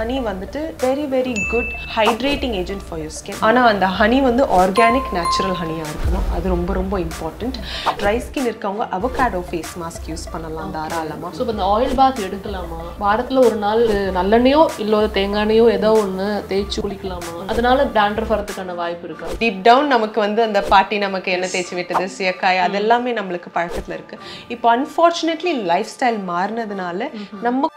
Honey வந்துட்டு very very good hydrating agent for your skin ஆனால் அந்த ஹனி வந்து ஆர்கானிக் நேச்சுரல் ஹனியாக இருக்கணும். அது ரொம்ப ரொம்ப இம்பார்ட்டண்ட் ட்ரை ஸ்கின் இருக்கவங்க அவகாடோ ஃபேஸ் மாஸ்க் யூஸ் பண்ணலாம் தாராளமாக ஸோ இந்த ஆயில் பாத் எடுக்கலாமா? வாரத்தில் ஒரு நாள் நல்லெண்ணெயோ இல்லை தேங்காய் ஏதோ ஒன்று தேய்ச்சி குளிக்கலாமா? அதனால டேண்ட்ரஃப் வரதுக்கான வாய்ப்பு இருக்கா? டீப் டவுன் நமக்கு வந்து அந்த பாட்டி நமக்கு என்ன தேய்ச்சி விட்டது? சியக்காய் அது எல்லாமே நம்மளுக்கு பழக்கத்துல இருக்கு. இப்போ அன்ஃபார்ச்சுனேட்லி லைஃப் ஸ்டைல் மாறினதுனால நம்ம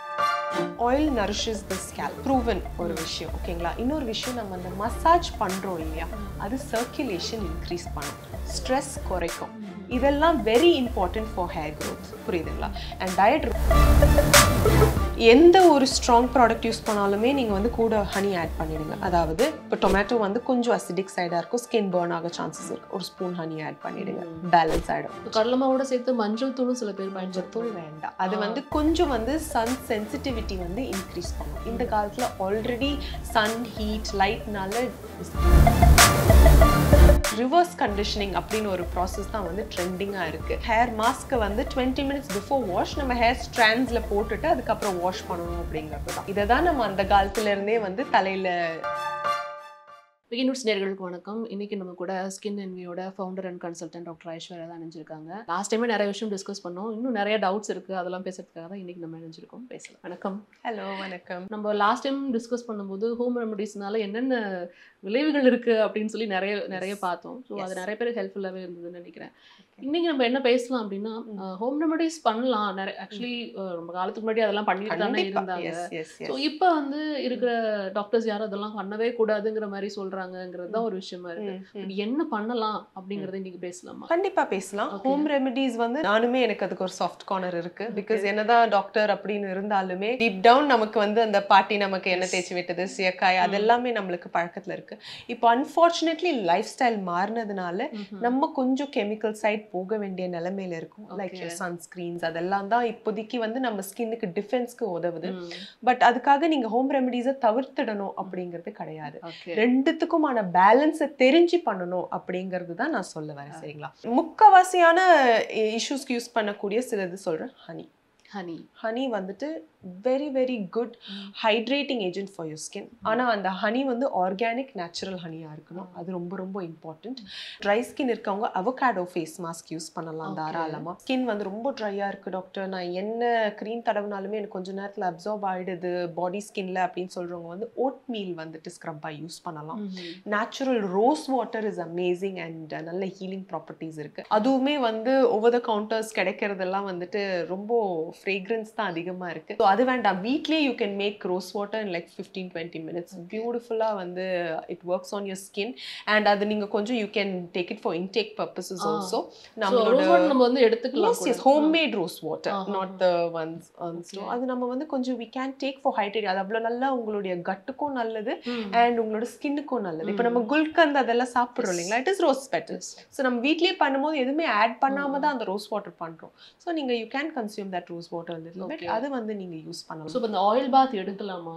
oil nourishes the scale proven ஒரு விஷயம் ஓகேங்களா இன்னொரு விஷயம் நம்ம அந்த மசாஜ் பண்றோம் இல்லையா? அது சர்க்குலேஷன் இன்க்ரீஸ் பண்ணும். ஸ்ட்ரெஸ் குறைக்கும். இதெல்லாம் very important for hair growth. புரியுதுங்களா? அண்ட் டயட் எந்த ஒரு ஸ்ட்ராங் ப்ராடக்ட் யூஸ் பண்ணாலுமே நீங்கள் வந்து கூட ஹனி ஆட் பண்ணிடுங்க. அதாவது இப்போ டொமேட்டோ வந்து கொஞ்சம் அசிடிக் சைடாக இருக்கும் ஸ்கின் பர்ன் ஆக சான்சஸ் இருக்கு. ஒரு ஸ்பூன் ஹனி ஆட் பண்ணிடுங்க. பேலன்ஸ் ஆகிடும் இப்போ கடலை மாவோட சேர்த்து மஞ்சள் தூளும் சில பேர் பயன்படுத்தும் தூள் வேண்டாம். அது வந்து கொஞ்சம் வந்து சன் சென்சிட்டிவிட்டி வந்து இன்க்ரீஸ் பண்ணும். இந்த காலத்தில் ஆல்ரெடி சன் ஹீட் லைட்னால ரிவர்ஸ் கண்டிஷனிங் அப்படின்னு ஒரு ப்ராசஸ் தான் வந்து ட்ரெண்டிங்காக இருக்குது ஹேர் மாஸ்க்கை வந்து டுவெண்ட்டி மினிட்ஸ் பிஃபோர் வாஷ் நம்ம ஹேர் ஸ்ட்ராண்ட்ஸில் போட்டுட்டு அதுக்கப்புறம் வாஷ் பண்ணணும் அப்படிங்கிறது தான் இதை தான் நம்ம அந்த காலத்துல இருந்தே வந்து தலையில் பிகினூட்ஸ் நேர்களுக்கு வணக்கம். இன்னைக்கு நம்ம கூட skin என்வியோட founder and consultant doctor Aishwarya தான் நினைச்சிருக்காங்க லாஸ்ட் டைமே நிறைய விஷயம் டிஸ்கஸ் பண்ணோம். இன்னும் நிறைய டவுட்ஸ் இருக்கு. அதெல்லாம் பேசுறதுக்காக தான் இன்னைக்கு நம்ம நினைச்சிருக்கோம் பேசலாம். வணக்கம். ஹலோ வணக்கம். நம்ம லாஸ்ட் டைம் டிஸ்கஸ் பண்ணும்போது ஹோம் ரெமடிஸ்னால என்னென்ன விளைவுகள் இருக்கு அப்படின்னு சொல்லி நிறைய நிறைய பார்த்தோம். ஸோ அது. நிறைய பேர் ஹெல்ப்ஃபுல்லாகவே இருந்ததுன்னு நினைக்கிறேன். இன்னைக்கு நம்ம என்ன பேசலாம் அப்படின்னா ஹோம் ரெமடிஸ் பண்ணலாம். நிறைய ஆக்சுவலி ரொம்ப காலத்துக்கு முன்னாடி அதெல்லாம் பண்ணிட்டு தானே இருந்தாங்க. ஸோ இப்போ வந்து இருக்கிற டாக்டர்ஸ் யாரும் அதெல்லாம் பண்ணவே கூடாதுங்கிற மாதிரி சொல்றாங்கங்கிறது தான் ஒரு விஷயமா இருக்கு. என்ன பண்ணலாம் அப்படிங்கறத இன்னைக்கு பேசலாமா? கண்டிப்பா பேசலாம். ஹோம் ரெமெடிஸ் வந்து நானுமே எனக்கு அதுக்கு ஒரு சாஃப்ட் கார்னர் இருக்கு. பிகாஸ் என்னதான் டாக்டர் அப்படின்னு இருந்தாலுமே டீப் டவுன் நமக்கு வந்து அந்த பாட்டி நமக்கு என்ன தேய்ச்சி விட்டது சியக்காய் அது எல்லாமே நம்மளுக்கு பழக்கத்துல இருக்கு. இப்போ அன்ஃபார்ச்சுனேட்லி லைஃப் ஸ்டைல் மாறினதுனால நம்ம கொஞ்சம் கெமிக்கல் சைட் போக வேண்டிய நிலைமையில இருக்கும். லைக். சன்ஸ்கிரீன்ஸ் அதெல்லாம் தான் இப்போதைக்கு வந்து நம்ம ஸ்கின்னுக்கு டிஃபென்ஸ்க்கு உதவுது. பட் அதுக்காக நீங்க ஹோம் ரெமெடிஸை தவிர்த்திடணும் அப்படிங்கிறது கிடையாது. ரெண்டுத்துக்குமான பேலன்ஸை தெரிஞ்சு பண்ணணும் அப்படிங்கிறது தான் நான் சொல்ல வரேன். சரிங்களா? முக்கவாசியான இஷ்யூஸ்க்கு யூஸ் பண்ணக்கூடிய சிலது சொல்றேன். ஹனி ஹனி ஹனி வந்துட்டு very very good hydrating agent for your skin ஆனால் அந்த ஹனி வந்து ஆர்கானிக் நேச்சுரல் ஹனியாக இருக்கணும். அது ரொம்ப ரொம்ப இம்பார்ட்டண்ட் ட்ரை ஸ்கின் இருக்கவங்க அவகாடோ ஃபேஸ் மாஸ்க் யூஸ் பண்ணலாம். தாராளமாக ஸ்கின் வந்து ரொம்ப ட்ரையாக இருக்குது டாக்டர் நான் என்ன க்ரீம் தடவினாலுமே எனக்கு கொஞ்ச நேரத்தில் அப்சார்ப் ஆகிடுது பாடி ஸ்கின்ல அப்படின்னு சொல்கிறவங்க வந்து ஓட் மீல் வந்துட்டு ஸ்க்ரப்பாக யூஸ் பண்ணலாம். Natural rose water is amazing and நல்ல ஹீலிங் ப்ராப்பர்ட்டிஸ் இருக்கு. அதுவுமே வந்து ஓவர் த கவுண்டர்ஸ் கிடைக்கிறதெல்லாம் வந்துட்டு ரொம்ப ஃப்ரேக்ரன்ஸ் தான் அதிகமா இருக்கு. ஸோ அது வேண்டாம். வீட்லயே you can make rose water in like fifteen twenty minutes பியூட்டிஃபுல்லாக வந்து it works on your skin and அது நீங்க கொஞ்சம் you can take it for intake purposes. Also நம்மளோட நம்ம வந்து எடுத்துக்கலாம் as homemade rose water. Not the ones. அது நம்ம வந்து கொஞ்சம் we can take for hydrate அது அவ்வளோ நல்லா உங்களுடைய கட்டுக்கும் நல்லது. அண்ட் உங்களோட ஸ்கின்னுக்கும் நல்லது. இப்போ. நம்ம குல்கந்த் அதெல்லாம் சாப்பிட்றோம். இல்லைங்களா? It is rose petals so நம்ம வீட்லயே பண்ணும்போது எதுவுமே ஆட் பண்ணாம தான் அந்த ரோஸ் வாட்டர் பண்றோம். ஸோ நீங்க you can consume that rose water little but. அது வந்து நீங்க யூஸ் ஸோ பண்ணலாம் இப்போ இந்த ஆயில் பாத் எடுக்கலாமா?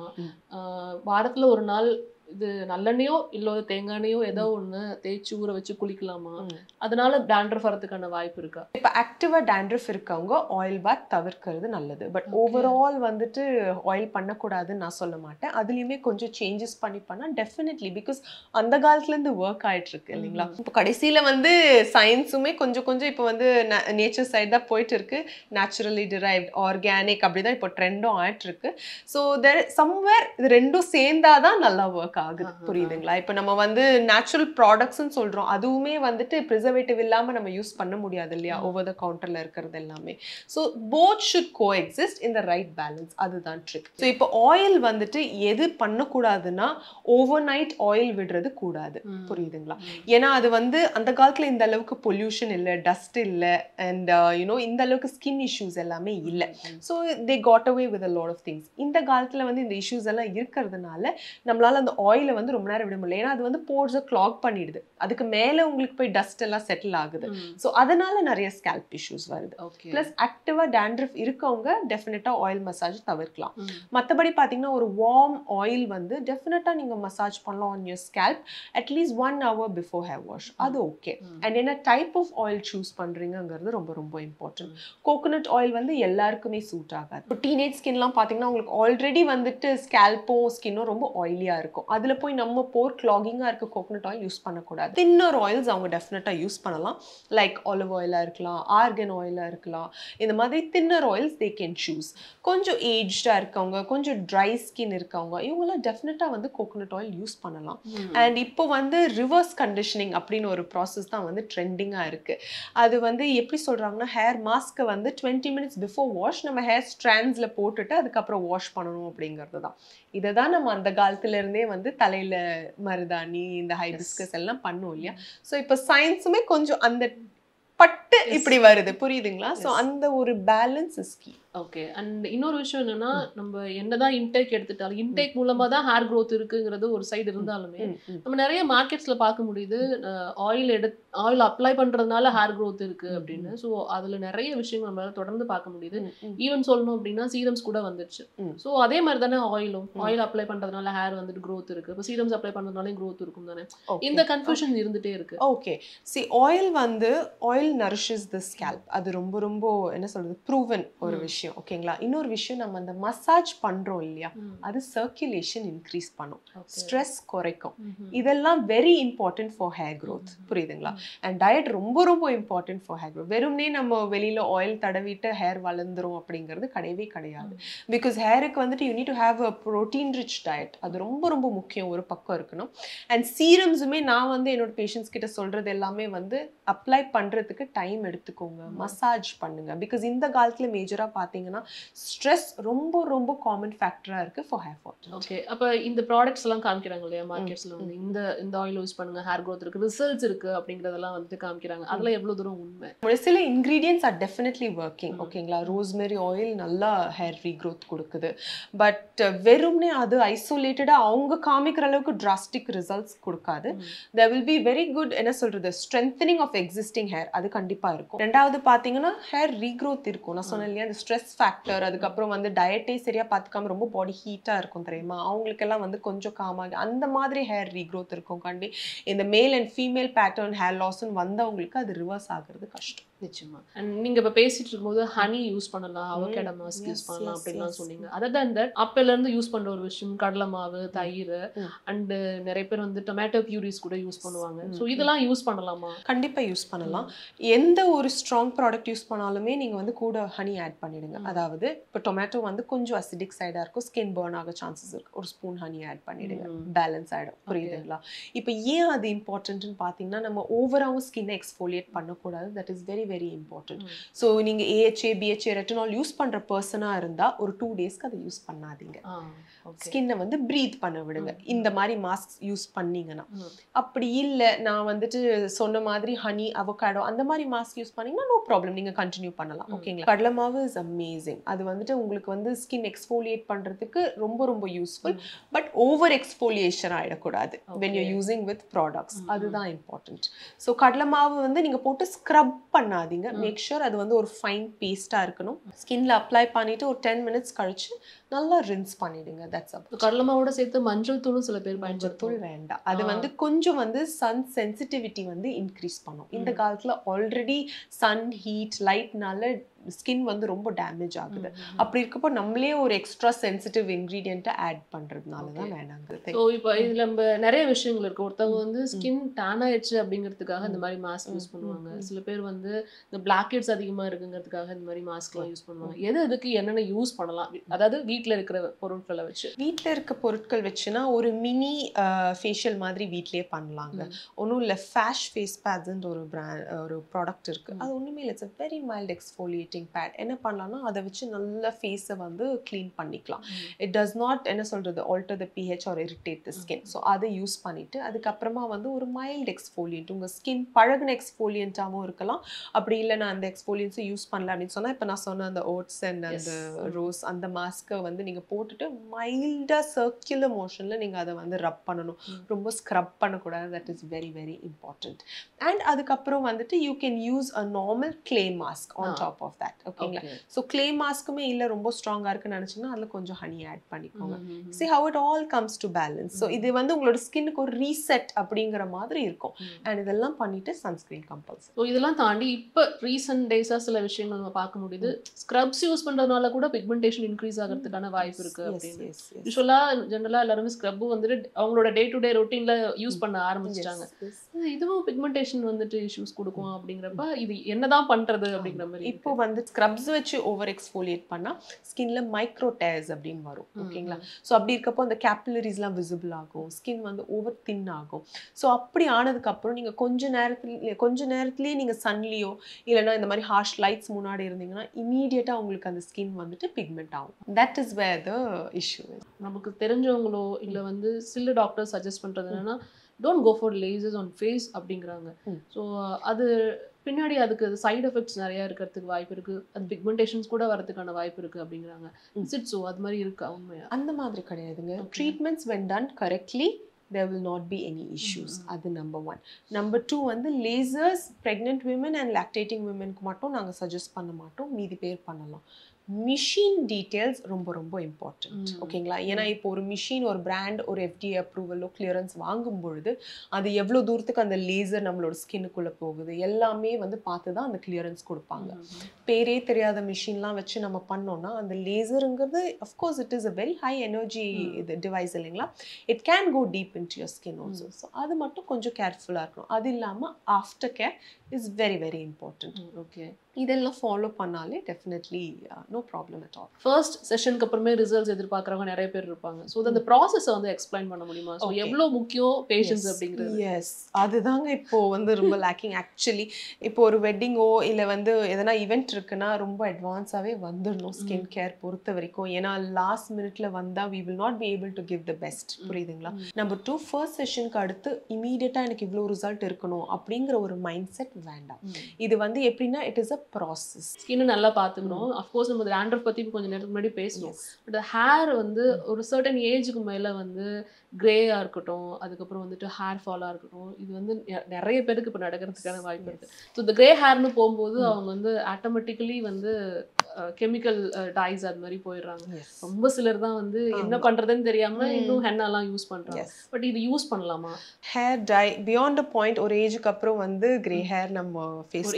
வாரத்துல ஒரு நாள் இது நல்லெண்ணெயோ இல்லை தேங்காயோ ஏதோ ஒண்ணு தேய்ச்சி ஊற வச்சு குளிக்கலாமா. அதனால டேண்ட்ரஃப் வரதுக்கான வாய்ப்பு இருக்கா? இப்போ ஆக்டிவா டேண்ட்ரஃப் இருக்கவங்க ஆயில் பாத் தவிர்க்கிறது நல்லது. பட். ஓவரால் வந்துட்டு ஆயில் பண்ணக்கூடாதுன்னு நான் சொல்ல மாட்டேன். அதுலயுமே கொஞ்சம் சேஞ்சஸ் பண்ணி பண்ணா டெஃபினெட்லி பிகாஸ் அந்த காலத்துல இருந்து ஒர்க் ஆயிட்டு இருக்கு இல்லைங்களா இப்போ கடைசியில வந்து சயின்ஸுமே கொஞ்சம் கொஞ்சம் இப்போ வந்து நேச்சர் சைடு தான் போயிட்டு இருக்கு நேச்சுரலி டிரைவ்ட் ஆர்கானிக் அப்படிதான் இப்போ ட்ரெண்டும் ஆயிட்டு இருக்கு ஸோ தெர் சம்வேர் இது ரெண்டும் சேர்ந்தாதான் நல்லா ஒர்க் ஆகுது. ஆஹா. புரியுதுங்களா? இப்போ நம்ம வந்து நேச்சுரல் ப்ராடக்ட்ஸ்னு சொல்றோம். அதுவுமே வந்துட்டு ப்ரிசர்வேட்டிவ் இல்லாம நம்ம யூஸ் பண்ண முடியாது இல்லையா. ஓவர் த கவுண்டர்ல இருக்கிறது எல்லாமே. So both should coexist இந்த ரைட் பேலன்ஸ் அதுதான் ட்ரிக் ஸோ இப்போ ஆயில் வந்துட்டு எது பண்ணக்கூடாதுன்னா ஓவர் நைட் ஆயில் விடுறது கூடாது. புரியுதுங்களா. ஏன்னா அது வந்து அந்த காலத்துல இந்த அளவுக்கு பொல்யூஷன் இல்லை டஸ்ட் இல்லை அண்ட் யூனோ இந்த அளவுக்கு ஸ்கின் இஷ்யூஸ் எல்லாமே இல்லை. So they got away with a lot of things இந்த காலத்தில் வந்து இந்த இஷ்யூஸ் எல்லாம் இருக்கிறதுனால நம்மளால அந்த ஆயிலை வந்து ரொம்ப நேரம் விட முடியல. ஏன்னா அது வந்து போர்ஸை கிளாக் பண்ணிடுது. அதுக்கு மேல உங்களுக்கு போய் டஸ்ட் எல்லாம் செட்டில் ஆகுது. ஸோ அதனால நிறைய ஸ்கேல்ப் இஷ்யூஸ் வருது. ஓகே ப்ளஸ் ஆக்டிவாக டேண்ட்ரஃப் இருக்கவங்க டெஃபினட்டாக ஆயில் மசாஜ் தவிர்க்கலாம். மற்றபடி பார்த்தீங்கன்னா ஒரு வார்ம் ஆயில் வந்து டெஃபினட்டாக நீங்கள் மசாஜ் பண்ணலாம் on your scalp at least one hour before hair wash அது ஓகே அண்ட் என்ன டைப் ஆஃப் ஆயில் சூஸ் பண்ணுறீங்கிறது ரொம்ப ரொம்ப இம்பார்ட்டன்ட் கோகோனட் ஆயில் வந்து எல்லாருக்குமே சூட் ஆகாது. இப்போ டீனேஜ் ஸ்கின்லாம் பார்த்தீங்கன்னா உங்களுக்கு ஆல்ரெடி வந்துட்டு ஸ்கேல்ப்பும் ஸ்கின்னும் ரொம்ப ஆயிலியாக இருக்கும். அதில் போய் நம்ம போர் கிளாகிங்காக இருக்க கோகோனட் ஆயில் யூஸ் பண்ணக்கூடாது. தின்னர் ஆயில்ஸ் அவங்க டெஃபினட்டாக யூஸ் பண்ணலாம். லைக் ஆலிவ் ஆயிலாக இருக்கலாம் ஆர்கன் ஆயிலாக இருக்கலாம். இந்த மாதிரி thinner oils they can choose கொஞ்சம் ஏஜ்டாக இருக்கவங்க கொஞ்சம் ட்ரை ஸ்கின் இருக்கவங்க இவங்கெல்லாம் டெஃபினட்டாக வந்து கோகோனட் ஆயில் யூஸ் பண்ணலாம். அண்ட் இப்போ வந்து ரிவர்ஸ் கண்டிஷனிங் அப்படின்னு ஒரு ப்ராசஸ் தான் வந்து ட்ரெண்டிங்காக இருக்குது அது வந்து எப்படி சொல்கிறாங்கன்னா ஹேர் மாஸ்க்கை வந்து டுவெண்ட்டி மினிட்ஸ் பிஃபோர் வாஷ் நம்ம ஹேர் ஸ்ட்ராண்ட்ஸில் போட்டுட்டு அதுக்கப்புறம் வாஷ் பண்ணணும் அப்படிங்கிறது தான். இதை தான் நம்ம அந்த காலத்துல இருந்தே வந்து தலையில் மருதாணி இந்த ஹைபிஸ்கஸ் எல்லாம் பண்ணுவோம் இல்லையா? ஸோ இப்போ சயின்ஸுமே கொஞ்சம் அந்த பட்டு இப்படி வருது. புரியுதுங்களா? ஸோ. அந்த ஒரு balance is key okay and இன்னொரு விஷயம் என்னன்னா நம்ம என்னதான் இன்டேக் எடுத்துட்டாலும் இன்டேக் மூலமா தான் ஹேர் growth இருக்குங்கிறது ஒரு சைடு இருந்தாலுமே நம்ம நிறைய மார்க்கெட்ஸ்ல பார்க்க முடியுது. ஆயில் எடு ஆயில் அப்ளை பண்றதுனால ஹேர் growth இருக்கு அப்படின்னு. ஸோ அதுல நிறைய விஷயங்கள் நம்மளால தொடர்ந்து பார்க்க முடியுது. ஈவன் சொல்லணும் அப்படின்னா சீரம்ஸ் கூட வந்துருச்சு. ஸோ அதே மாதிரி தானே ஆயிலும். ஆயில் அப்ளை பண்றதுனால ஹேர் வந்துட்டு growth இருக்கு. இப்போ சீரம்ஸ் அப்ளை பண்றதுனாலையும் growth இருக்கும் தானே. இந்த கன்ஃபியூஷன் இருந்துட்டே இருக்கு. ஓகே சி ஆயில் வந்து ஆயில் நரிஷஸ் த ஸ்கேல்ப் அது ரொம்ப ரொம்ப என்ன சொல்றது ப்ரூவன் ஒரு ம். விஷயம் ஓகேங்களா இன்னொரு விஷயம் நம்ம அந்த மசாஜ் பண்றோம் இல்லையா. அது சர்க்குலேஷன் இன்க்ரீஸ் பண்ணும். ஸ்ட்ரெஸ் குறைக்கும். இதெல்லாம் வெரி இம்பார்ட்டன்ட் ஃபார் ஹேர் ம். புரியுதுங்களா? அண்ட் டயட் ரொம்ப ரொம்ப இம்பார்ட்டன்ட் ஃபார் ஹேர் growth. வெறும்னே நம்ம வெளியில ஆயில் தடவிட்டு ஹேர் வளர்ந்துரும் அப்படிங்கிறது கிடையவே கிடையாது. பிகாஸ் ஹேருக்கு வந்துட்டு you need to have a protein rich diet அது ரொம்ப ரொம்ப முக்கியம். ஒரு பக்கம் இருக்கணும். அண்ட் சீரம்ஸுமே நான் வந்து என்னோட பேஷண்ட்ஸ் கிட்ட சொல்றது எல்லாமே வந்து அப்ளை பண்றதுக்கு டைம் எடுத்துக்கோங்க. மசாஜ் பண்ணுங்க. பிகாஸ் இந்த காலத்துல மேஜரா பாத்தீங்கன்னா ஸ்ட்ரெஸ் ரொம்ப ரொம்ப காமன் ஃபேக்டரா இருக்கு ஃபார் ஹேர் ஃபால் ஓகே அப்ப இந்த ப்ராடக்ட்ஸ் எல்லாம் காமிக்கிறாங்க இல்லையா மார்க்கெட்ஸ்ல வந்து? இந்த இந்த ஆயில் யூஸ் பண்ணுங்க ஹேர் growth இருக்கு ரிசல்ட்ஸ் இருக்கு அப்படிங்கறதெல்லாம் வந்துட்டு காமிக்கிறாங்க. அதெல்லாம் எவ்வளவு தூரம் உண்மை? சில இன்க்ரீடியன்ஸ் ஆர் டெஃபினெட்லி ஒர்க்கிங். ஓகேங்களா ரோஸ்மெரி ஆயில் நல்லா ஹேர் ரீக்ரோத் கொடுக்குது. பட் வெறும்னே அது ஐசோலேட்டடாக அவங்க காமிக்கிற அளவுக்கு டிராஸ்டிக் ரிசல்ட்ஸ் கொடுக்காது. there will be very good என்ன சொல்றது strengthening ஆஃப் எக்ஸிஸ்டிங் ஹேர் அது கண்டிப்பா இருக்கும். ரெண்டாவது பாத்தீங்கன்னா ஹேர் ரீக்ரோத் இருக்கும். நான் சொன்னேன் இல்லையா அந்த ஸ்ட்ரெஸ் ஃபேக்டர் அதுக்கப்புறம் வந்து டயட்டே சரியாக பார்த்துக்காம ரொம்ப பாடி ஹீட்டாக இருக்கும் தெரியுமா? அவங்களுக்கெல்லாம் வந்து கொஞ்சம் காமாக அந்த மாதிரி ஹேர் ரீக்ரோத் இருக்கும் கண்டி. இந்த male and female pattern hair லாஸ்ன்னு வந்தவங்களுக்கு அது ரிவர்ஸ் ஆகுறது கஷ்டம். நிச்சயமா. அண்ட் நீங்க இப்ப பேசிட்டு இருக்கும்போது ஹனி யூஸ் பண்ணலாம் அவகேடோ மாஸ்க் யூஸ் பண்ணலாம் அப்படின்லாம். சொன்னீங்க. அதர் தன் தட் அப்பல இருந்து யூஸ் பண்ற ஒரு விஷயம் கடலை மாவு தயிர் ம். அண்ட் நிறைய பேர் வந்து டொமேட்டோ பியூரிஸ் கூட யூஸ் பண்ணுவாங்க. ஸோ இதெல்லாம் யூஸ் பண்ணலாமா? கண்டிப்பா யூஸ் பண்ணலாம். எந்த ஒரு ஸ்ட்ராங் ப்ராடக்ட் யூஸ் பண்ணாலுமே நீங்க வந்து கூட ஹனி ஆட் பண்ணிடுங்க. அதாவது இப்போ டொமேட்டோ வந்து கொஞ்சம் அசிடிக் சைடா இருக்கும் ஸ்கின் பர்ன் ஆக சான்சஸ் இருக்கு. ஒரு ஸ்பூன் ஹனி ஆட் பண்ணிடுங்க. பேலன்ஸ் ஆயிடும். புரியுதுங்களா? இப்போ ஏன் அது இம்பார்ட்டன்ட்னு பார்த்தீங்கன்னா நம்ம ஓவராவும் ஸ்கின் எக்ஸ்ஃபோலியேட் பண்ணக்கூடாது. That is very very important. So நீங்க ஏஹெச்ஏ பிஹெச்ஏ ரெட்டனால் யூஸ் பண்ற பர்சனா இருந்தா ஒரு டூ டேஸ்க்கு அதை யூஸ் பண்ணாதீங்க. ஸ்கின்னை வந்து ப்ரீத் பண்ண விடுங்க. ம். இந்த மாதிரி மாஸ்க் யூஸ் பண்ணீங்கன்னா. ம். அப்படி இல்லை நான் வந்துட்டு சொன்ன மாதிரி ஹனி அவகாடோ அந்த மாதிரி மாஸ்க் யூஸ் பண்ணீங்கன்னா நோ ப்ராப்ளம் நீங்க கண்டினியூ பண்ணலாம். ம். ஓகேங்களா? கடலை மாவு இஸ் அமேசிங் அது வந்துட்டு உங்களுக்கு வந்து ஸ்கின் எக்ஸ்ஃபோலியேட் பண்றதுக்கு ரொம்ப ரொம்ப யூஸ்ஃபுல். பட் ஓவர் எக்ஸ்ஃபோலியேஷன் ஆயிடக்கூடாது. When you. Using with products அதுதான் இம்பார்ட்டன்ட் ஸோ கடலை மாவு வந்து நீங்க போட்டு ஸ்க்ரப் பண்ணாதீங்க. மேக் ஷூர் அது வந்து ஒரு ஃபைன் பேஸ்டா இருக்கணும் ஸ்கின்ல அப்ளை பண்ணிட்டு ஒரு டென் மினிட்ஸ் கழிச்சு நல்லா ரின்ஸ் பண்ணிடுங்க தட்ஸ் அப் இப்ப கடலை மாவோட சேர்த்து மஞ்சள் தூளும் சில பேர் மஞ்சத்தூள் பயன்படுத்தும் வேண்டாம். அது. வந்து கொஞ்சம் வந்து சன் சென்சிட்டிவிட்டி வந்து இன்க்ரீஸ் பண்ணும். இந்த. காலத்துல ஆல்ரெடி சன் ஹீட் லைட்னால ஸ்கின் வந்து ரொம்ப டேமேஜ் ஆகுது. அப்படி இருக்கப்போ நம்மளே ஒரு எக்ஸ்ட்ரா சென்சிட்டிவ் இன்க்ரீடியண்ட்டை ஆட் பண்றதுனால தான். வேணாங்கிறது ஸோ இப்போ இதுல நம்ம நிறைய விஷயங்கள் இருக்கு. ஒருத்தவங்க வந்து ஸ்கின் டேன் ஆயிடுச்சு அப்படிங்கிறதுக்காக இந்த மாதிரி மாஸ்க் யூஸ் பண்ணுவாங்க. சில பேர் வந்து இந்த பிளாக் ஹெட்ஸ் அதிகமா இருக்குங்கிறதுக்காக இந்த மாதிரி மாஸ்க்லாம் யூஸ் பண்ணுவாங்க. எது எதுக்கு என்னென்ன யூஸ் பண்ணலாம்? அதாவது வீட்ல இருக்கிற பொருட்களை வச்சு. வீட்டில் இருக்க பொருட்கள் வச்சுன்னா ஒரு மினி ஃபேஷியல் மாதிரி வீட்லயே பண்ணலாங்க. ஒன்றும் இல்லை ஃபேஷ் ஃபேஸ் பேட்ஸ்ன்ற ஒரு பிராண்ட் ஒரு ப்ராடக்ட் இருக்கு. ம். அது ஒன்றுமே இல்லை. It's very mild exfoliating pad என்ன பண்ணலாம்னா அதை வச்சு நல்ல ஃபேஸை வந்து க்ளீன் பண்ணிக்கலாம். இட் டஸ் நாட் என்ன சொல்றது alter the pH or irritate the skin so அதை யூஸ் பண்ணிட்டு அதுக்கப்புறமா வந்து ஒரு மைல்டு எக்ஸ்ஃபோலியன்ட் உங்க ஸ்கின் பழகுன எக்ஸ்ஃபோலியன்ட்டாகவும் இருக்கலாம். அப்படி இல்லை நான் அந்த எக்ஸ்ஃபோலியன்ஸை யூஸ் பண்ணல அப்படின்னு சொன்னா இப்போ நான் சொன்ன அந்த ஓட்ஸ் அண்ட் அந்த. ரோஸ் அந்த மாஸ்க்கை வந்து நீங்க போட்டுட்டு மைல்டா சர்க்குலர் மோஷன்ல நீங்க அதை வந்து ரப் பண்ணணும். ரொம்ப ஸ்க்ரப் பண்ணக்கூடாது. That is very very important and அதுக்கப்புறம் வந்துட்டு you can use a normal clay mask on. Top of that ஓகேங்களா. ஸோ கிளே மாஸ்க்குமே இல்லை ரொம்ப ஸ்ட்ராங்காக இருக்குன்னு நினச்சிங்கன்னா அதில் கொஞ்சம் ஹனி ஆட் பண்ணிக்கோங்க. see how it all comes to balance. So இது வந்து உங்களோட ஸ்கின்னுக்கு ஒரு ரீசெட் அப்படிங்கிற மாதிரி இருக்கும். அண்ட் இதெல்லாம் பண்ணிட்டு சன்ஸ்கிரீன் கம்பல்சரி ஸோ இதெல்லாம் தாண்டி இப்போ ரீசெண்ட் டேஸாக சில விஷயங்கள் நம்ம பார்க்க முடியுது. ஸ்க்ரப்ஸ் யூஸ் பண்ணுறதுனால கூட பிக்மெண்டேஷன் இன்க்ரீஸ் ஆகிறதுக்கான வாய்ப்பு இருக்கு அப்படின்னு. யூஸ்வலாக ஜென்ரலாக எல்லாருமே ஸ்க்ரப் வந்துட்டு அவங்களோட டே டு டே ரொட்டீனில் யூஸ் பண்ண ஆரம்பிச்சிட்டாங்க இதுவும் பிக்மெண்டேஷன் வந்துட்டு இஷ்யூஸ் கொடுக்கும் அப்படிங்கிறப்ப இது என்னதான் பண்றது அப்படிங்கிற மாதிரி இப்போ வந்து ஸ்க்ரப்ஸ் வச்சு ஓவர் எக்ஸ்ஃபோலியேட் பண்ணா ஸ்கின்ல மைக்ரோ டேர்ஸ் அப்படின்னு வரும் ஓகேங்களா? ஸோ அப்படி இருக்கப்போ அந்த கேபிலரிஸ்லாம் விசிபிள் ஆகும் ஸ்கின் வந்து ஓவர் தின் ஆகும். ஸோ அப்படி ஆனதுக்கப்புறம் நீங்கள் கொஞ்ச நேரத்துல கொஞ்ச நேரத்துலேயே நீங்கள் சன்லேயோ இல்லைன்னா இந்த மாதிரி ஹார்ஷ் லைட்ஸ் முன்னாடி இருந்தீங்கன்னா இமீடியட்டாக உங்களுக்கு அந்த ஸ்கின் வந்துட்டு பிக்மெண்ட் ஆகும். That is where the issue நமக்கு தெரிஞ்சவங்களோ இல்லை வந்து சில டாக்டர் சஜஸ்ட் பண்றது என்னன்னா don't go for lasers on face அப்படிங்கிறாங்க. ஸோ அது பின்னாடி அதுக்கு சைடு எஃபெக்ட்ஸ் நிறைய இருக்கிறதுக்கு வாய்ப்பு இருக்கு. அது பிக்மெண்டேஷன்ஸ் கூட வரதுக்கான வாய்ப்பு இருக்கு அப்படிங்கிறாங்க. ம். இஸ் இட் ஸோ அது மாதிரி இருக்கா உண்மையா? அந்த மாதிரி கிடையாதுங்க. Treatments when done correctly there will not be any issues. Mhm. அது நம்பர் ஒன் நம்பர் டூ வந்து lasers pregnant women and lactating விமனுக்கு மட்டும் நாங்கள் சஜஸ்ட் பண்ண மாட்டோம். மீதி பேர் பண்ணலாம். மிஷின் டீட்டெயில்ஸ் ரொம்ப ரொம்ப இம்பார்ட்டன்ட். ஓகேங்களா ஏன்னா இப்போ ஒரு மிஷின் ஒரு பிராண்ட் ஒரு எஃப்டிஏ அப்ரூவலோ கிளியரன்ஸ் வாங்கும் பொழுது அது எவ்வளோ தூரத்துக்கு அந்த லேசர் நம்மளோட ஸ்கின்னுக்குள்ளே போகுது? எல்லாமே வந்து பார்த்து தான் அந்த கிளியரன்ஸ் கொடுப்பாங்க. பேரே தெரியாத மிஷின்லாம் வச்சு நம்ம பண்ணோம்னா அந்த லேசருங்கிறது of course it is a very high energy. இது டிவைஸ் இல்லைங்களா? It can go deep into your skin also so அது மட்டும் கொஞ்சம் கேர்ஃபுல்லாக இருக்கணும். அது இல்லாமல் after care is very very important okay இதெல்லாம் ஃபாலோ பண்ணாலே definitely no problem at all first செஷனுக்கு அப்புறமே ரிசல்ட்ஸ் எதிர்பார்க்குறவங்க நிறைய பேர் இருப்பாங்க. ஸோ அந்த ப்ராசஸை வந்து எக்ஸ்பிளைன் பண்ண முடியுமா? ஸோ. எவ்வளோ முக்கியம் பேஷன்ஸ் அப்படிங்கிறது? எஸ் அதுதாங்க இப்போ வந்து ரொம்ப லேக்கிங் ஆக்சுவலி இப்போ ஒரு வெட்டிங்கோ இல்லை வந்து எதனா ஈவெண்ட் இருக்குன்னா ரொம்ப அட்வான்ஸாகவே வந்துடணும் ஸ்கின் கேர் பொறுத்த வரைக்கும். ஏன்னா லாஸ்ட் மினிட்ல வந்தால் we will not be able to give the best புரியுதுங்களா? நம்பர் டூ ஃபர்ஸ்ட் செஷனுக்கு அடுத்து இமீடியட்டாக எனக்கு இவ்வளோ ரிசல்ட் இருக்கணும் அப்படிங்கிற ஒரு மைண்ட் செட் வேண்டாம் இது வந்து எப்படின்னா it is a process skin நல்லா பார்த்துக்கணும் அஃப்கோர்ஸ் நம்ம டேண்ட்ரஃப் பற்றி கொஞ்சம் நேரத்துக்கு முன்னாடி பேசணும் பட் ஹேர் வந்து ஒரு சர்டன் ஏஜுக்கு மேலே வந்து கிரேயாக இருக்கட்டும் அதுக்கப்புறம் வந்துட்டு ஹேர் ஃபாலாக இருக்கட்டும் இது வந்து நிறைய பேருக்கு இப்போ நடக்கிறதுக்கான வாய்ப்பு இருக்குது ஸோ இந்த கிரே ஹேர்னு போகும்போது அவங்க வந்து ஆட்டோமேட்டிக்கலி வந்து கெமிக்கல் டைஸ் அது மாதிரி போயிடுறாங்க. ரொம்ப சிலர் தான் வந்து என்ன ஆமா. பண்றதுன்னு தெரியாம ம். இன்னும் ஹென்னாலாம் யூஸ் பண்றாங்க. எஸ் பட் இது யூஸ் பண்ணலாமா? Hair dye beyond a point ஒரு ஏஜுக்கு அப்புறம் வந்து கிரே ஹேர் நம்ம ஃபேஸ்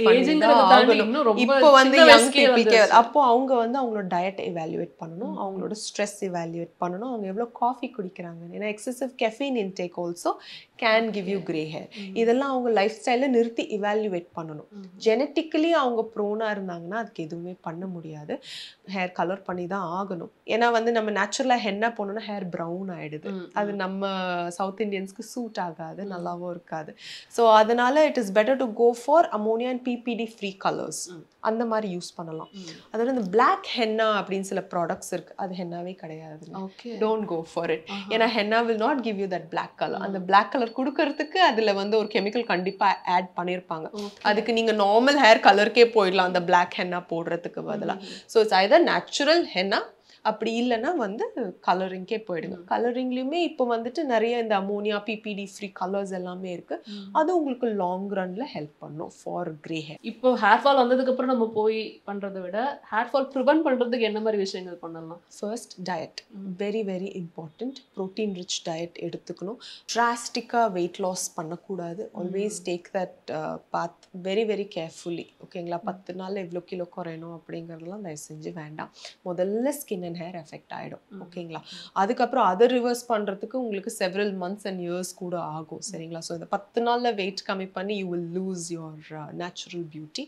இப்போ வந்து. அப்போ அவங்க வந்து அவங்களோட டயட் எவாலுவேட் பண்ணணும். அவங்களோட ஸ்ட்ரெஸ் எவாலுவேட் பண்ணணும். அவங்க எவ்வளோ காஃபி குடிக்கிறாங்க ஏன்னா excessive caffeine intake also can give you grey hair. இதெல்லாம் அவங்க லைஃப் ஸ்டைலில் நிறுத்தி இவாலுவேட் பண்ணணும். ஜெனட்டிக்கலி அவங்க ப்ரோனாக இருந்தாங்கன்னா அதுக்கு எதுவுமே பண்ண முடியாது ஹேர் கலர் பண்ணி தான் ஆகணும் ஏன்னா வந்து நம்ம நேச்சுரலாக ஹென்னா போனோம்னா ஹேர் ப்ரௌன் ஆயிடுது ம், அது. நம்ம சவுத் இந்தியன்ஸ்க்கு சூட் ஆகாது ம். நல்லாவும் இருக்காது ஸோ அதனால it is better to go for ammonia and PPD free colours. அந்த மாதிரி யூஸ் பண்ணலாம். அதோட இந்த பிளாக் ஹென்னா அப்படின்னு சில ப்ராடக்ட்ஸ் இருக்கு அது ஹென்னாவே கிடையாது okay don't go for it. ஏன்னா henna will not give you that black colour அந்த. பிளாக் கலர் கொடுக்கறதுக்கு அதுல வந்து ஒரு கெமிக்கல் கண்டிப்பா ஆட் பண்ணியிருப்பாங்க. அதுக்கு நீங்க நார்மல் ஹேர் கலருக்கே போயிடலாம் அந்த பிளாக் ஹென்னா போடுறதுக்கு பதிலா ம். So it's either natural henna அப்படி இல்லைன்னா வந்து கலரிங்கே போயிடுங்க. கலரிங்லேயுமே இப்போ வந்துட்டு நிறைய இந்த அமோனியா பிபிடி ஃப்ரீ கலர்ஸ் எல்லாமே இருக்கு. ம். அது உங்களுக்கு லாங் ரன்ல ஹெல்ப் பண்ணும் ஃபார் கிரே ஹேர் இப்போ ஹேர் ஃபால் வந்ததுக்கு அப்புறம் நம்ம போய் பண்றதை விட ஹேர் ஃபால் ப்ரிவென்ட் பண்றதுக்கு என்ன மாதிரி விஷயங்கள் பண்ணலாம்? First diet. Very very important protein rich diet எடுத்துக்கணும். ட்ராஸ்டிக்காக வெயிட் லாஸ் பண்ணக்கூடாது. Always take that path very very carefully ஓகேங்களா பத்து நாள் எவ்வளோ கிலோ குறையணும் அப்படிங்கிறதெல்லாம் தயவு செஞ்சு வேண்டாம். முதல்ல ஸ்கின் அண்ட் ஹேர் எஃபெக்ட் ஆகிடும். ஓகேங்களா? அதுக்கப்புறம் அதை ரிவர்ஸ் பண்ணுறதுக்கு உங்களுக்கு செவரல் மந்த்ஸ் அண்ட் இயர்ஸ் கூட ஆகும். சரிங்களா? ஸோ இந்த பத்து நாளில் வெயிட் கம்மி பண்ணி you will lose your natural beauty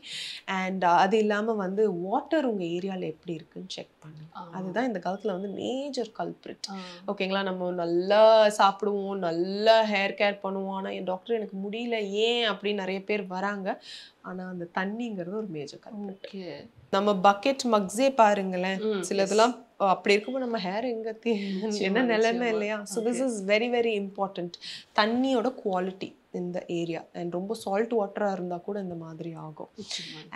and அது இல்லாமல் வந்து வாட்டர் உங்கள் ஏரியாவில் எப்படி இருக்குன்னு செக் பண்ணுங்க. அதுதான் இந்த காலத்தில் வந்து மேஜர் கல்பிரிட். ஓகேங்களா? நம்ம நல்லா சாப்பிடுவோம் நல்லா ஹேர் கேர் பண்ணுவோம். ஆனால் என் டாக்டர் எனக்கு முடியல ஏன் அப்படின்னு நிறைய பேர் வராங்க. ஆனால் அந்த தண்ணிங்கிறது ஒரு மேஜர் கல்பிரிட் நம்ம பக்கெட் மக்ஸே பாருங்களேன். ம். சிலதெல்லாம் அஹ், அப்படி இருக்கும்போது நம்ம ஹேர் எங்க என்ன நிலைமை. இல்லையா? So this. Is very very important தண்ணியோட குவாலிட்டி இந்த ஏரியா அண்ட் ரொம்ப சால்ட் வாட்டராக இருந்தால் கூட இந்த மாதிரி ஆகும்.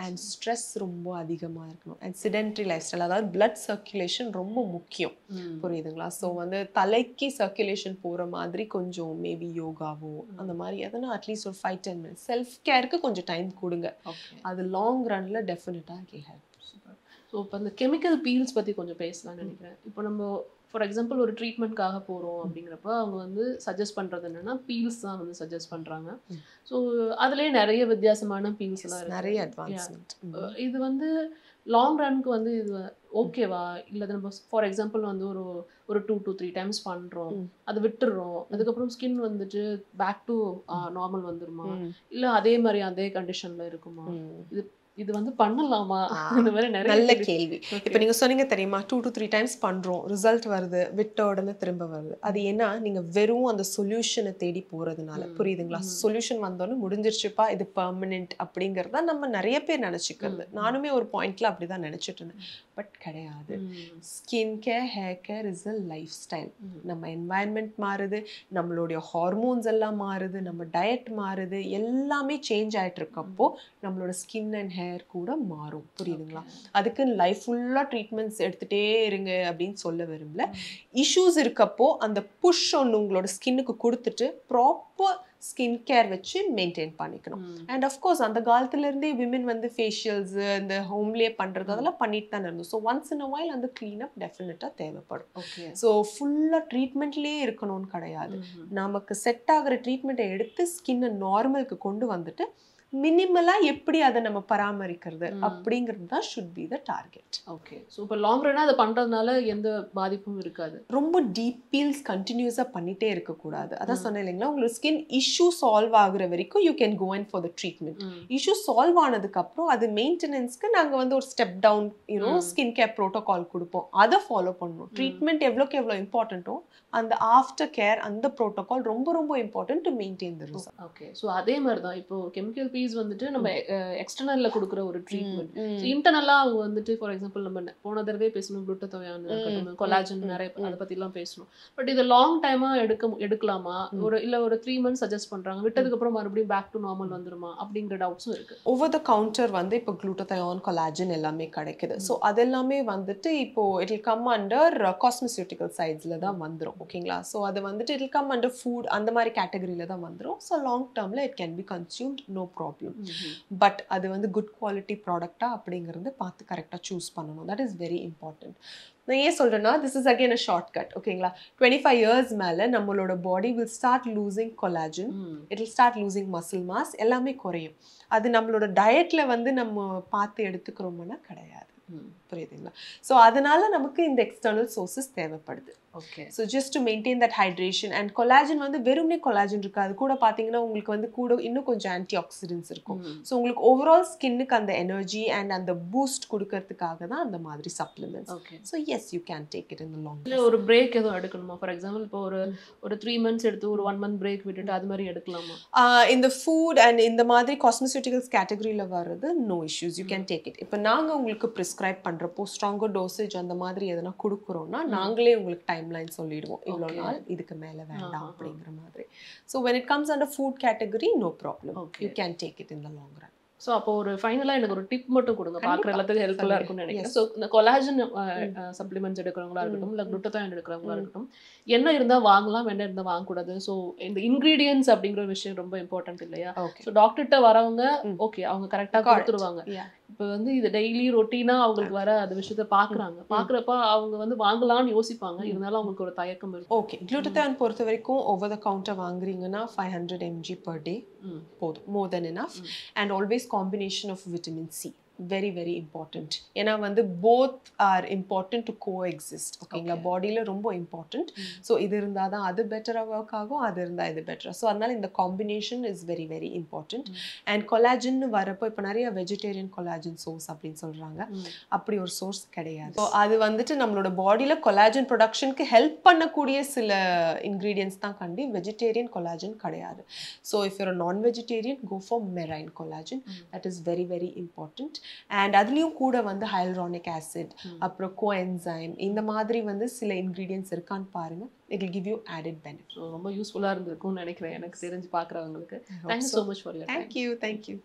அண்ட் ஸ்ட்ரெஸ் ரொம்ப அதிகமாக இருக்கணும். அண்ட் சிடென்ட்ரி லைஃப் ஸ்டைல் அதாவது பிளட் சர்க்குலேஷன் ரொம்ப முக்கியம். புரியுதுங்களா? ஸோ வந்து தலைக்கு சர்க்குலேஷன் போகிற மாதிரி கொஞ்சம் மேபி யோகாவோ அந்த மாதிரி எதனா அட்லீஸ்ட் ஒரு ஃபைவ் டென் மினிட்ஸ் செல்ஃப் கேருக்கு கொஞ்சம் டைம் கொடுங்க. அது லாங் ரன்ல டெஃபினட்டாக ஹெல்ப். ஸோ இப்போ இந்த கெமிக்கல் பீல்ஸ் பற்றி கொஞ்சம் பேசலாம்னு நினைக்கிறேன். இப்போ நம்ம ஃபார் எக்ஸாம்பிள் ஒரு ட்ரீட்மெண்ட்காக போகிறோம் அப்படிங்கிறப்ப அவங்க வந்து சஜஸ்ட் பண்ணுறது என்னன்னா பீல்ஸ் தான் வந்து சஜஸ்ட் பண்ணுறாங்க. ஸோ அதுலேயே நிறைய வித்தியாசமான பீல்ஸ் எல்லாம் இருக்கு. நிறைய அட்வான்ஸ்மெண்ட் இது வந்து லாங் ரன்க்கு வந்து இது ஓகேவா இல்லை நம்ம ஃபார் எக்ஸாம்பிள் வந்து ஒரு ஒரு டூ டு த்ரீ டைம்ஸ் பண்ணுறோம். அது விட்டுடுறோம் அதுக்கப்புறம் ஸ்கின் வந்துட்டு பேக் டு நார்மல் வந்துருமா? இல்லை அதே மாதிரி அதே கண்டிஷனில் இருக்குமா? இது வந்து பண்ணலாமா? இந்த மாதிரி நிறைய நல்ல கேள்வி-. இப்போ நீங்க சொன்னீங்க தெரியுமா? டூ டு த்ரீ டைம்ஸ் பண்றோம். ரிசல்ட் வருது விட்ட உடனே திரும்ப வருது. அது ஏன்னா நீங்க வெறும் அந்த சொல்யூஷனை தேடி போறதுனால. ம். புரியுதுங்களா. சொல்யூஷன் வந்தோடனே முடிஞ்சிருச்சுப்பா இது பெர்மனெண்ட் அப்படிங்கறத நம்ம நிறைய பேர் நினைச்சுக்கிறது. நானுமே ஒரு பாயிண்ட்ல அப்படிதான் நினைச்சிட்டு இருந்தேன். பட் கிடையாது. Skin care hair care is a life style. நம்ம என்வாயன்மெண்ட் மாறுது நம்மளுடைய ஹார்மோன்ஸ் எல்லாம் மாறுது நம்ம டயட் மாறுது எல்லாமே சேஞ்ச் ஆயிட்டு இருக்கப்போ நம்மளோட ஸ்கின் அண்ட் ஹேர் கூட மாறும். புரியுதுங்களா? அதுக்கு லைஃப் ஃபுல்லாக ட்ரீட்மெண்ட்ஸ் எடுத்துகிட்டே இருங்க அப்படின்னு சொல்ல விரும்பல. இஷ்யூஸ் இருக்கப்போ அந்த புஷ் ஒன்று உங்களோட ஸ்கின்னுக்கு கொடுத்துட்டு ப்ராப்பர் ஸ்கின் கேர் வச்சு மெயின்டைன் பண்ணிக்கணும். அண்ட் அஃப்கோர்ஸ் அந்த காலத்துல இருந்தே விமன் வந்து ஃபேஷியல்ஸ் இந்த ஹோம்லேயே பண்றது அதெல்லாம் பண்ணிட்டு தான் இருந்தோம். ஸோ ஒன்ஸ் இன் வைல் அந்த க்ளீனப் டெஃபினட்டாக தேவைப்படும். Okay. ஸோ ஃபுல்லாக ட்ரீட்மெண்ட்லேயே இருக்கணும்னு கிடையாது. நமக்கு செட் ஆகிற ட்ரீட்மெண்ட்டை எடுத்து ஸ்கின்னை நார்மலுக்கு கொண்டு வந்துட்டு மினிமலாக எப்படி அதை நம்ம பராமரிக்கிறது. அப்படிங்கிறது தான் should be the target okay so இப்போ லாங் ரன்னாக அதை பண்ணுறதுனால எந்த பாதிப்பும் இருக்காது. ரொம்ப டீப் பீல்ஸ் கண்டினியூஸாக பண்ணிட்டே இருக்கக்கூடாது. அதான். சொன்னேன் இல்லைங்களா? உங்களுக்கு ஸ்கின் இஷ்யூ சால்வ் ஆகுற வரைக்கும் you can go in for the treatment. Issue solve ஆனதுக்கு அப்புறம் அது மெயின்டெனன்ஸ்க்கு நாங்கள் வந்து ஒரு step down you know. Skin care protocol கொடுப்போம். அதை ஃபாலோ பண்ணணும். ட்ரீட்மெண்ட் எவ்வளோக்கு எவ்வளோ இம்பார்ட்டண்ட்டோ அந்த ஆஃப்டர் கேர் அந்த ப்ரோட்டோகால் ரொம்ப ரொம்ப important to maintain the okay so அதே மாதிரி தான் இப்போ கெமிக்கல் பீஸ் வந்துட்டு நம்ம எக்ஸ்டர்னல்ல கொடுக்குற ஒரு ட்ரீட்மெண்ட் இன்டர்னலா அவங்க வந்துட்டு ஃபார் எக்ஸாம்பிள் நம்ம போன தடவை பேசணும் குளுட்டத்தோயான் இருக்கட்டும் கொலாஜன் நிறைய. அதை பத்திலாம் பேசணும். பட் இது லாங் டைமா எடுக்க எடுக்கலாமா. ஒரு இல்ல ஒரு த்ரீ மந்த்ஸ் சஜஸ்ட் பண்றாங்க விட்டதுக்கு அப்புறம் மறுபடியும் பேக் டு நார்மல் வந்துருமா? அப்படிங்கிற டவுட்ஸும் இருக்கு. ஓவர் த கவுண்டர் வந்து இப்போ குளூட்டதயான் கொலாஜன் எல்லாமே கிடைக்குது. ஸோ அதெல்லாமே வந்துட்டு இப்போ it will come under cosmeceutical சைட்ஸில் தான் வந்துடும் ஓகேங்களா ஸோ அது வந்துட்டு it will come under food அந்த மாதிரி கேட்டகரியில் தான் வந்துடும் ஸோ லாங் டேர்மில் it can be consumed no problem but அது வந்து குட் குவாலிட்டி ப்ராடக்டா அப்படிங்கிறது பார்த்து கரெக்டாக சூஸ் பண்ணணும். தட் இஸ் வெரி இம்பார்ட்டன்ட் நான் ஏன் சொல்கிறேன்னா this is again a short cut ஓகேங்களா டுவெண்ட்டி ஃபைவ் இயர்ஸ் மேலே நம்மளோட body will start losing collagen it will start losing muscle mass எல்லாமே குறையும். அது நம்மளோட டயட்ல வந்து நம்ம பார்த்து எடுத்துக்கிறோம்னா கிடையாது. புரியுதுங்களா ஸோ அதனால நமக்கு இந்த எக்ஸ்டர்னல் சோர்சஸ் தேவைப்படுது. Okay so just to maintain that hydration and collagen வந்து வெறுமனே கொலாஜன் இருக்காது. கூட பார்த்தீங்கன்னா உங்களுக்கு வந்து கூட இன்னும் கொஞ்சம் ஆன்டி ஆக்சிடென்ட்ஸ் இருக்கும் ஸோ உங்களுக்கு ஓவரால் ஸ்கின்னுக்கு அந்த எனர்ஜி அண்ட் அந்த பூஸ்ட் கொடுக்கறதுக்காக தான் அந்த மாதிரி supplements okay so yes you can take it in long இல்ல ஒரு பிரேக் எதுவும் எடுக்கணுமா? ஃபார் எக்ஸாம்பிள் இப்போ ஒரு ஒரு த்ரீ மந்த்ஸ் எடுத்து ஒரு ஒன் மந்த் பிரேக் விட்டுட்டு அது மாதிரி எடுக்கலாமா? இந்த ஃபுட் அண்ட் இந்த மாதிரி காஸ்மெசூட்டிகல்ஸ் கேட்டகரியில் வர்றது no issues you can take it இப்போ நாங்கள் உங்களுக்கு ப்ரிஸ்கிரைப் பண்ணுறப்போ ஸ்ட்ராங்கர் டோசேஜ் அந்த மாதிரி எதனா கொடுக்குறோம்னா நாங்களே உங்களுக்கு டைம் லைன் சொல்லிடுவோம் இவ்வளோ. நாள் இதுக்கு மேலே வேண்டாம். அப்படிங்கிற மாதிரி so when it comes under food category no problem. You can take it in the long run so அப்போ ஒரு ஃபைனலாக எனக்கு ஒரு டிப் மட்டும் கொடுங்க பார்க்குற. எல்லாத்துக்கும் ஹெல்ப்ஃபுல்லாக. இருக்கும்னு நினைக்கிறேன். ஸோ இந்த கொலாஜன் சப்ளிமெண்ட்ஸ் எடுக்கிறவங்களா இருக்கட்டும் இல்லை. குளுட்டத்தான் எடுக்கிறவங்களா. இருக்கட்டும் என்ன இருந்தால் வாங்கலாம் என்ன இருந்தால் வாங்கக்கூடாது ஸோ இந்த இன்க்ரீடியன்ஸ் அப்படிங்கிற விஷயம் ரொம்ப இம்பார்ட்டன்ட் இல்லையா ஸோ டாக்டர்கிட்ட வரவங்க. ஓகே அவங்க கரெக்டாக. கொடுத்துருவாங்க. இப்போ வந்து இது டெய்லி ரொட்டீனாக அவங்களுக்கு வர அந்த விஷயத்த பார்க்குறாங்க பார்க்குறப்ப அவங்க வந்து வாங்கலாம்னு யோசிப்பாங்க. இருந்தாலும் அவங்களுக்கு ஒரு தயக்கம் இருக்கும் ஓகே குளூட்டத்தான் பொறுத்த வரைக்கும் ஓவர் த கவுண்டர் வாங்குறீங்கன்னா five hundred mg per day. போதும். More then enough hmm. And always combination of vitamin C very very important ஏன்னா வந்து both are important to coexist ஓகேங்களா. பாடியில் ரொம்ப இம்பார்ட்டண்ட். ஸோ இது இருந்தால் தான் அது பெட்டராக ஒர்க் ஆகும் அது இருந்தால் இது பெட்டராக ஸோ அதனால இந்த combination is very very important hmm. And collagen வரப்போ இப்போ நிறைய வெஜிடேரியன் கொலாஜன் சோர்ஸ் அப்படின்னு சொல்கிறாங்க. அப்படி ஒரு சோர்ஸ் கிடையாது. ஸோ அது வந்துட்டு நம்மளோட பாடியில் கொலாஜன் ப்ரொடக்ஷனுக்கு ஹெல்ப் பண்ணக்கூடிய சில இன்க்ரீடியன்ஸ் தான் கண்டி வெஜிடேரியன் கொலாஜன் கிடையாது. So if your non vegetarian go for marine collagen. That is very very important and அதுலேயும் கூட வந்து ஹைல்ரானிக் ஆசிட். அப்புறம் கோஎன்சைம் இந்த மாதிரி வந்து சில இன்க்ரீடியன்ஸ் இருக்கான்னு பாருங்க. It give you added benefit. So, ரொம்ப யூஸ்ஃபுல்லா இருந்திருக்கும்னு நினைக்கிறேன். எனக்கு தெரிஞ்சு பாக்குறவங்களுக்கு. Thank you so much for thank you.